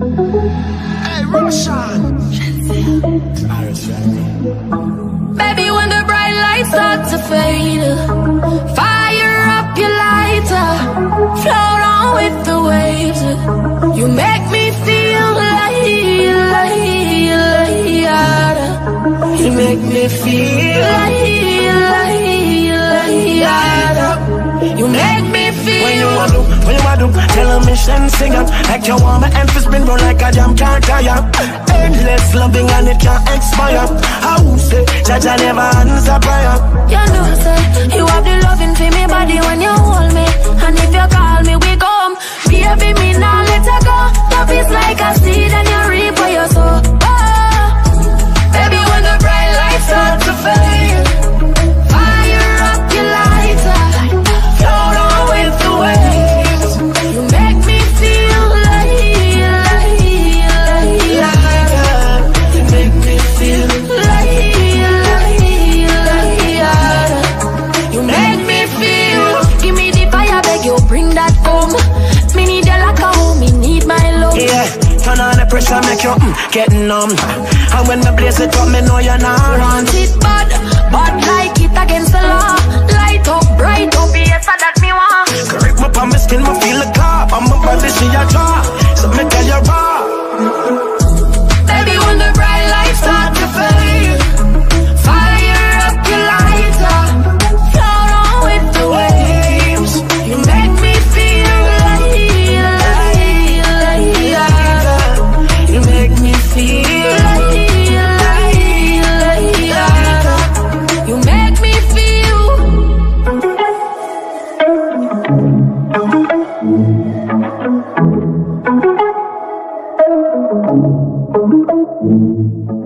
Hey, Rvssian. Baby, when the bright lights start to fade, fire up your lighter, float on with the waves. You make me feel like, like, like, you make me feel like, like, like, to, when you want to, tell a mission singer Like you want my emphasis spin round like a jam can't tire Endless loving and it can't expire. How say, Jah Jah never answer prayer Me need you like a home, me need my love. Yeah, turn on the pressure, make you mm, get numb. And when the blaze it up, me know you're not run Want it bad Thank you.